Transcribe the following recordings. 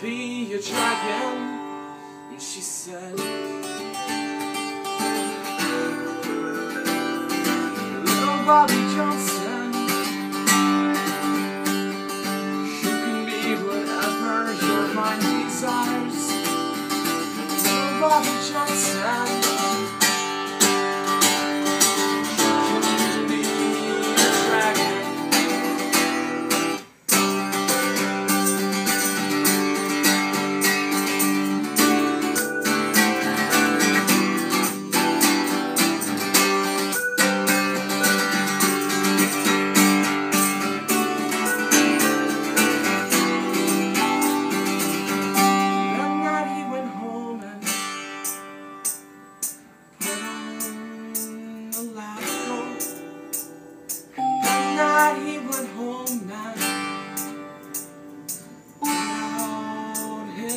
be a dragon. And she said, Little Bobby Johnson, you can be whatever your mind desires. Little Bobby Johnson.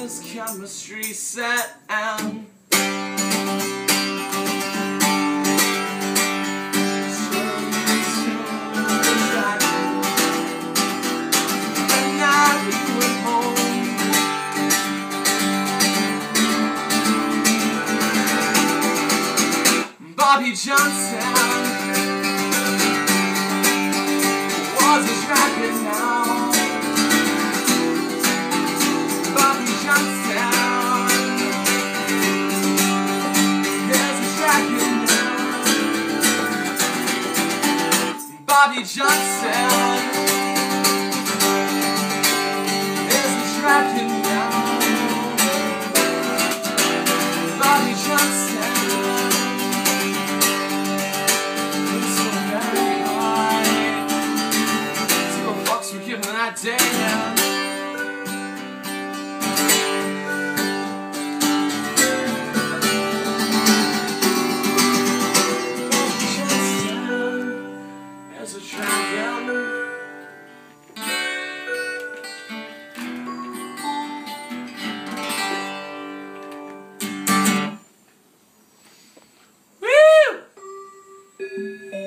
Out his chemistry set and turned into Bobby Johnson is dragon now. Bobby Johnson. It's as it shines down the. Woo!